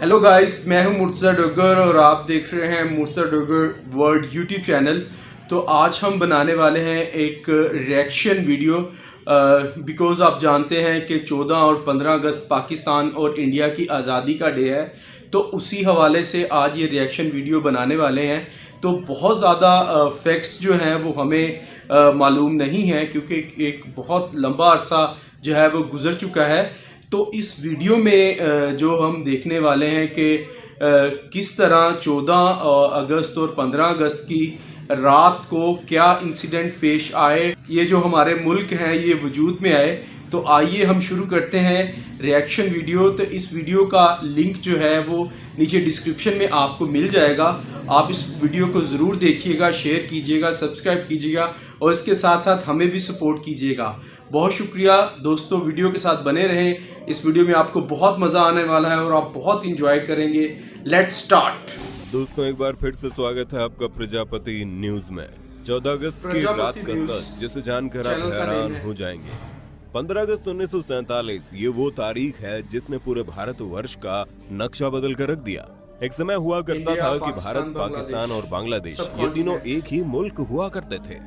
Hello guys मैं हूँ मुर्तज़ा डोगर और आप देख रहे हैं Murtaza Dogar world YouTube channel. तो आज हम बनाने वाले हैं एक रिएक्शन वीडियो बिकॉज़ आप जानते हैं कि 14 और 15 अगस्त पाकिस्तान और इंडिया की आज़ादी का डे है। तो उसी हवाले से आज ये रिएक्शन वीडियो बनाने वाले हैं। तो बहुत ज़्यादा फैक्ट्स जो हैं वो हमें मालूम नहीं है, क्योंकि एक बहुत लंबा अरसा जो है वो गुज़र चुका है। तो इस वीडियो में जो हम देखने वाले हैं कि किस तरह 14 अगस्त और 15 अगस्त की रात को क्या इंसिडेंट पेश आए, ये जो हमारे मुल्क हैं, ये वजूद में आए। तो आइए हम शुरू करते हैं रिएक्शन वीडियो तो इस वीडियो का लिंक जो है, वो नीचे डिस्क्रिप्शन में आपको मिल जाएगा। आप इस वीडियो को ज़रूर देखिएगा शेयर कीजिएगा सब्सक्राइब कीजिएगा और इसके साथ साथ हमें भी सपोर्ट कीजिएगा। बहुत शुक्रिया दोस्तों वीडियो के साथ बने रहें। इस वीडियो में आपको बहुत मज़ा आने वाला है और आप बहुत इंजॉय करेंगे। लेट स्टार्ट दोस्तों एक बार फिर से स्वागत है आपका प्रजापति न्यूज़ में। 14 अगस्त की रात का सच जिसे जानकर आप हैरान हो। जाएँगे। 15 अगस्त उन्नीस ये वो तारीख है जिसने पूरे भारत वर्ष का नक्शा बदल कर रख दिया। एक समय हुआ करता था कि भारत पाकिस्तान और बांग्लादेश ये तीनों एक ही मुल्क हुआ करते थे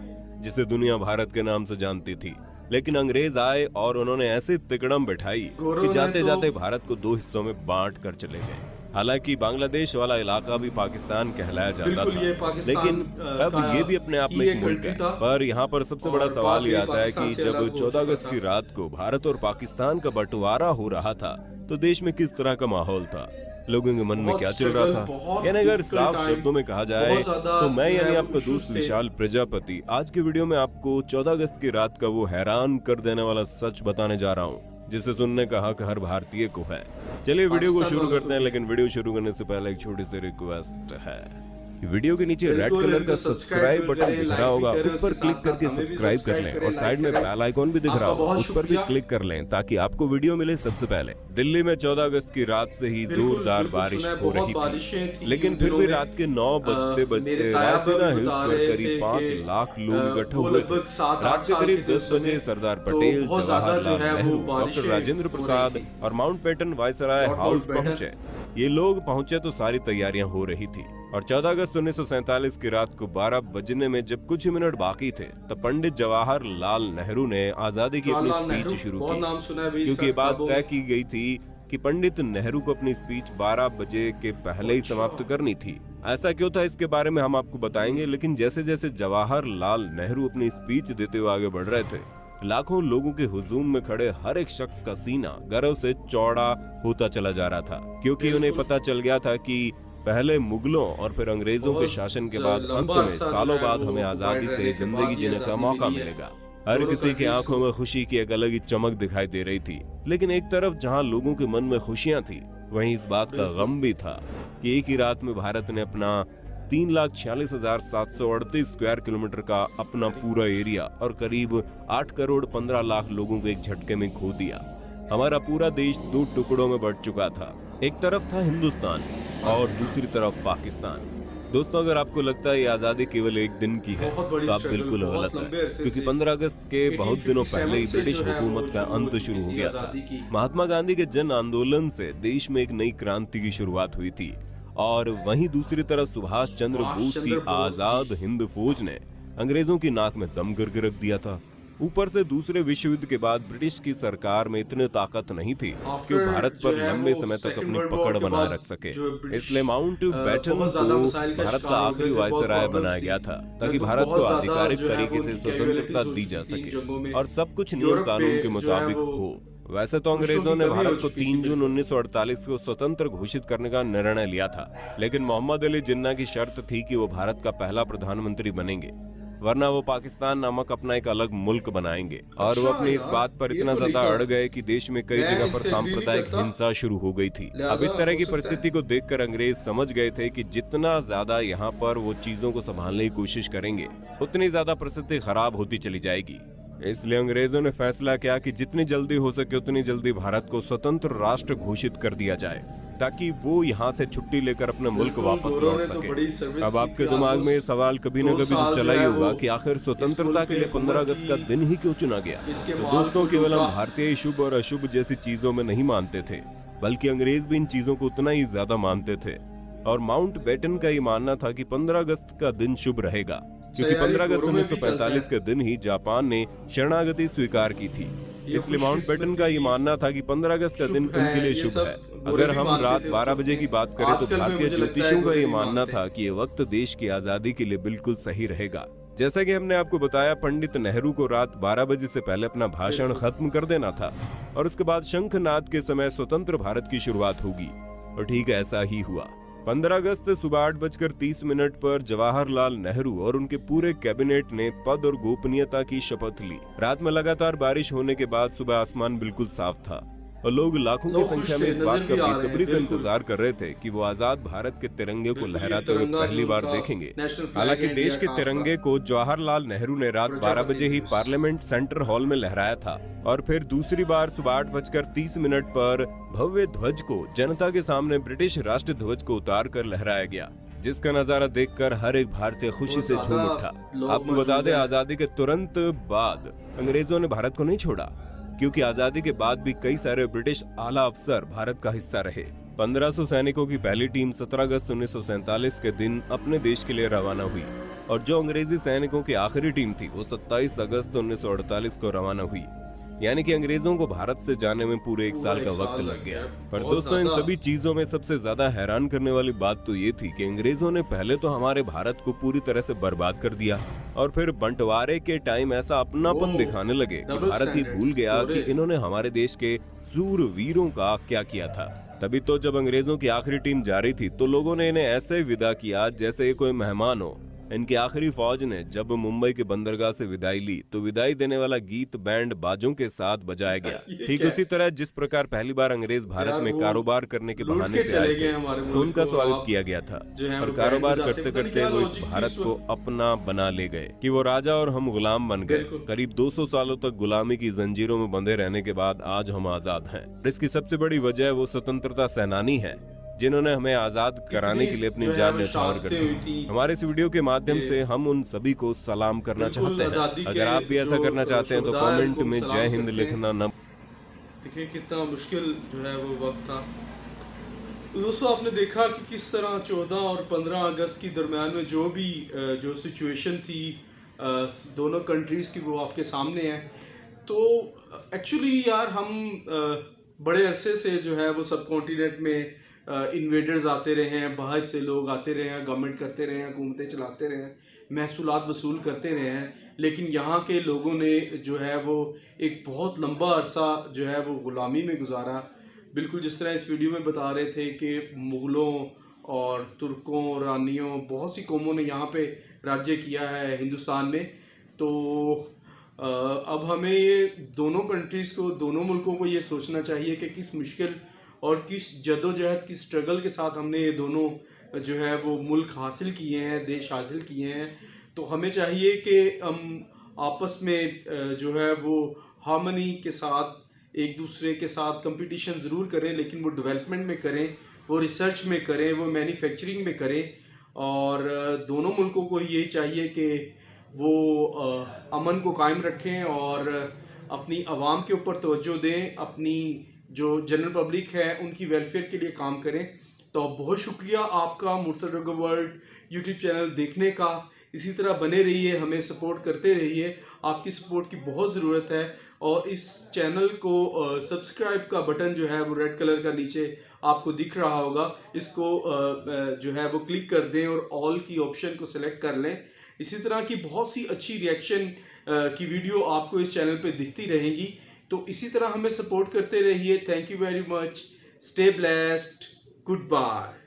जिसे दुनिया भारत के नाम से जानती थी। लेकिन अंग्रेज़ आए और उन्होंने ऐसी तिकड़म बिठाई कि जाते तो... जाते भारत को दो हिस्सों में बांट कर चले गए। हालाँकि बांग्लादेश वाला इलाका भी पाकिस्तान कहलाया जाता था। लेकिन अब ये भी अपने आप में एक मुल्क है। पर यहाँ पर सबसे बड़ा सवाल ये आता है कि जब 14 अगस्त की रात को भारत और पाकिस्तान का बंटवारा हो रहा था तो देश में किस तरह का माहौल था? लोगों के मन में क्या चल रहा था? यानी अगर साफ़ शब्दों में कहा जाए तो मैं यानी आपका दोस्त विशाल प्रजापति। आज के वीडियो में आपको 14 अगस्त की रात का वो हैरान कर देने वाला सच बताने जा रहा हूँ जिसे सुनने का हक हर भारतीय को है। चलिए वीडियो को शुरू करते हैं लेकिन वीडियो शुरू करने से पहले एक छोटी सी रिक्वेस्ट है। वीडियो के नीचे रेड कलर का सब्सक्राइब बटन दिख रहा होगा। उस पर क्लिक करके सब्सक्राइब कर लें और साइड में बेल आइकॉन भी दिख रहा होगा। उस पर भी क्लिक कर लें ताकि आपको वीडियो मिले सबसे पहले। दिल्ली में 14 अगस्त की रात से ही जोरदार बारिश हो रही थी। लेकिन फिर भी रात के नौ बजते बजते रायसीना हिल्स पर करीब पाँच लाख लोग इकट्ठे हुए थे। रात के करीब दस बजे सरदार पटेल जवाहरलाल नेहरू डॉक्टर राजेंद्र प्रसाद और माउंट पेटन वायसराय हाउस पहुँचे। ये लोग पहुँचे तो सारी तैयारियाँ हो रही थी और 14 अगस्त उन्नीस की रात को 12 बजने में जब कुछ मिनट बाकी थे तब पंडित जवाहर लाल नेहरू ने आज़ादी की अपनी स्पीच शुरू की। क्योंकि बात तय की गई थी कि पंडित नेहरू को अपनी स्पीच 12 बजे के पहले ही समाप्त करनी थी। ऐसा क्यों था? इसके बारे में हम आपको बताएँगे लेकिन जैसे जैसे जवाहर लाल नेहरू अपनी स्पीच देते हुए आगे बढ़ रहे थे लाखों लोगों के हुजूम में खड़े हर एक शख्स का सीना गर्व से चौड़ा होता चला जा रहा था क्योंकि उन्हें पता चल गया था कि पहले मुगलों और फिर अंग्रेज़ों के शासन के बाद अंत में सालों बाद हमें आज़ादी से ज़िंदगी जीने का मौका मिलेगा। हर किसी की आँखों में खुशी की एक अलग ही चमक दिखाई दे रही थी लेकिन एक तरफ़ जहाँ लोगों के मन में खुशियाँ थी वहीं इस बात का गम भी था कि एक ही रात में भारत ने अपना तीन लाख छियालीस हज़ार सात सौ अड़तीस स्क्वायर किलोमीटर का अपना पूरा एरिया और करीब आठ करोड़ पंद्रह लाख लोगों को एक झटके में खो दिया। हमारा पूरा देश दो टुकड़ों में बढ़ चुका था। एक तरफ़ था हिंदुस्तान और दूसरी तरफ़ पाकिस्तान। दोस्तों अगर आपको लगता है ये आज़ादी केवल एक दिन की है तो आप बिल्कुल गलत है। क्योंकि 15 अगस्त के बहुत दिनों पहले ही ब्रिटिश हुकूमत का अंत शुरू हो गया था। महात्मा गांधी के जन आंदोलन से देश में एक नई क्रांति की शुरुआत हुई थी। और वहीं दूसरी तरफ़ सुभाष चंद्र बोस की आज़ाद हिंद फौज ने अंग्रेज़ों की नाक में दम करके रख दिया था। ऊपर से दूसरे विश्व युद्ध के बाद ब्रिटिश की सरकार में इतनी ताकत नहीं थी कि भारत पर लंबे समय तक अपनी पकड़ बनाए रख सके। इसलिए माउंट बैटन को भारत का आखिरी वायसराय बनाया गया था ताकि भारत को आधिकारिक तरीके से स्वतंत्रता दी जा सके और सब कुछ नियम कानून के मुताबिक हो। वैसे तो अंग्रेज़ों ने भारत को 3 जून 1948 को स्वतंत्र घोषित करने का निर्णय लिया था। लेकिन मोहम्मद अली जिन्ना की शर्त थी कि वो भारत का पहला प्रधानमंत्री बनेंगे वरना वो पाकिस्तान नामक अपना एक अलग मुल्क बनाएँगे। और वो अपनी इस अच्छा, बात पर इतना तो ज़्यादा अड़ गए कि देश में कई जगह पर सांप्रदायिक हिंसा शुरू हो गई थी। अब इस तरह की परिस्थिति को देखकर अंग्रेज़ समझ गए थे कि जितना ज़्यादा यहाँ पर वो चीज़ों को संभालने की कोशिश करेंगे उतनी ज़्यादा परिस्थिति खराब होती चली जाएगी। इसलिए अंग्रेज़ों ने फैसला किया कि जितनी जल्दी हो सके उतनी जल्दी भारत को स्वतंत्र राष्ट्र घोषित कर दिया जाए ताकि वो यहाँ से छुट्टी लेकर अपने मुल्क वापस लौट तो सके। अब आपके दिमाग में ये सवाल कभी न कभी तो चला ही होगा कि आखिर स्वतंत्रता के लिए पंद्रह अगस्त का दिन ही क्यों चुना गया? तो दोस्तों केवल हम भारतीय शुभ और अशुभ जैसी चीज़ों में नहीं मानते थे बल्कि अंग्रेज़ भी इन चीज़ों को उतना ही ज़्यादा मानते थे। और माउंट बेटन का ये मानना था कि 15 अगस्त का दिन शुभ रहेगा। क्योंकि 15 अगस्त 1945 के दिन ही जापान ने शरणागति स्वीकार की थी। इसलिए माउंट बेटन का ये मानना था कि 15 अगस्त का दिन उनके लिए शुभ है। अगर हम रात 12 बजे की बात करें तो भारतीय ज्योतिषियों का ये मानना था कि ये वक्त देश की आज़ादी के लिए बिल्कुल सही रहेगा। जैसा कि हमने आपको बताया पंडित नेहरू को रात 12 बजे से पहले अपना भाषण खत्म कर देना था और उसके बाद शंखनाद के समय स्वतंत्र भारत की शुरुआत होगी। और ठीक ऐसा ही हुआ। 15 अगस्त सुबह आठ बजकर तीस मिनट पर जवाहरलाल नेहरू और उनके पूरे कैबिनेट ने पद और गोपनीयता की शपथ ली। रात में लगातार बारिश होने के बाद सुबह आसमान बिल्कुल साफ़ था। और लोग लाखों की संख्या में इस बात का बेसब्री से इंतज़ार कर रहे थे कि वो आज़ाद भारत के तिरंगे को लहराते हुए पहली बार देखेंगे। हालाँकि देश के तिरंगे को जवाहरलाल नेहरू ने रात 12 बजे ही पार्लियामेंट सेंटर हॉल में लहराया था और फिर दूसरी बार सुबह आठ बजकर तीस मिनट पर भव्य ध्वज को जनता के सामने ब्रिटिश राष्ट्र ध्वज को उतार कर लहराया गया जिसका नज़ारा देखकर हर एक भारतीय खुशी से झूम उठा आपको बता दें आज़ादी के तुरंत बाद अंग्रेज़ों ने भारत को नहीं छोड़ा। क्योंकि आज़ादी के बाद भी कई सारे ब्रिटिश आला अफसर भारत का हिस्सा रहे। 1500 सैनिकों की पहली टीम 17 अगस्त उन्नीस सौ सैंतालीस के दिन अपने देश के लिए रवाना हुई। और जो अंग्रेज़ी सैनिकों की आखिरी टीम थी, वो 27 अगस्त 1948 को रवाना हुई। यानी कि अंग्रेज़ों को भारत से जाने में पूरे एक साल का वक्त लग गया। पर दोस्तों इन सभी चीज़ों में सबसे ज़्यादा हैरान करने वाली बात तो ये थी कि अंग्रेज़ों ने पहले तो हमारे भारत को पूरी तरह से बर्बाद कर दिया और फिर बंटवारे के टाइम ऐसा अपनापन दिखाने लगे कि भारत ही भूल गया कि इन्होंने हमारे देश के वीरों का क्या किया था। तभी तो जब अंग्रेज़ों की आखिरी टीम जा रही थी तो लोगों ने इन्हें ऐसे विदा किया जैसे कोई मेहमान हो। इनकी आखिरी फौज ने जब मुंबई के बंदरगाह से विदाई ली तो विदाई देने वाला गीत बैंड बाजों के साथ बजाया गया। ठीक उसी तरह जिस प्रकार पहली बार अंग्रेज़ भारत में कारोबार करने के बहाने से आए थे तो उनका स्वागत किया गया था और कारोबार करते करते वो इस भारत को अपना बना ले गए कि वो राजा और हम गुलाम बन गए। करीब 200 सालों तक गुलामी की जंजीरों में बंधे रहने के बाद आज हम आज़ाद हैं। इसकी सबसे बड़ी वजह वो स्वतंत्रता सेनानी है। जिन्होंने हमें आज़ाद कराने के लिए अपनी जान न्यौछावर कर दी। हमारे इस वीडियो के माध्यम से हम उन सभी को सलाम करना चाहते हैं। अगर आप भी ऐसा करना चाहते हैं तो कमेंट में जय हिंद लिखना न। देखिए कितना मुश्किल जो है वो वक्त था। दोस्तों आपने देखा कि किस तरह 14 और 15 अगस्त की दरमियान में जो भी जो सिचुएशन थी दोनों कंट्रीज़ की वो आपके सामने है। तो एक्चुअली यार हम बड़े अरसे से जो है वो सब कॉन्टीनेंट में इन्वेडर्स आते रहे हैं, बाहर से लोग आते रहे हैं गवर्नमेंट करते रहे हैं हुकूमतें चलाते रहे हैं, महसूलत वसूल करते रहे हैं, लेकिन यहाँ के लोगों ने जो है वो एक बहुत लंबा अरसा जो है वो ग़ुलामी में गुजारा। बिल्कुल जिस तरह इस वीडियो में बता रहे थे कि मुग़लों और तुर्कों रानियों बहुत सी कौमों ने यहाँ पे राज्य किया है हिंदुस्तान में। तो अब हमें ये दोनों कंट्रीज़ को, दोनों मुल्कों को ये सोचना चाहिए कि किस मुश्किल और किस जदोजहद की स्ट्रगल के साथ हमने ये दोनों जो है वो मुल्क हासिल किए हैं, देश हासिल किए हैं। तो हमें चाहिए कि हम आपस में जो है वो हारमनी के साथ, एक दूसरे के साथ कंपटीशन ज़रूर करें, लेकिन वो डेवलपमेंट में करें, वो रिसर्च में करें, वो मैन्युफैक्चरिंग में करें। और दोनों मुल्कों को यही चाहिए कि वो अमन को कायम रखें और अपनी आवाम के ऊपर तोज्जो दें, अपनी जो जनरल पब्लिक है, उनकी वेलफेयर के लिए काम करें। तो बहुत शुक्रिया आपका मुर्सर वर्ल्ड यूट्यूब चैनल देखने का। इसी तरह बने रहिए, हमें सपोर्ट करते रहिए। आपकी सपोर्ट की बहुत ज़रूरत है और इस चैनल को सब्सक्राइब का बटन जो है, वो रेड कलर का नीचे आपको दिख रहा होगा। इसको जो है, वो क्लिक कर दें और ऑल की ऑप्शन को सिलेक्ट कर लें। इसी तरह की बहुत सी अच्छी रिएक्शन की वीडियो आपको इस चैनल पे दिखती रहेंगी। तो इसी तरह हमें सपोर्ट करते रहिए. Thank you very much stay blessed good bye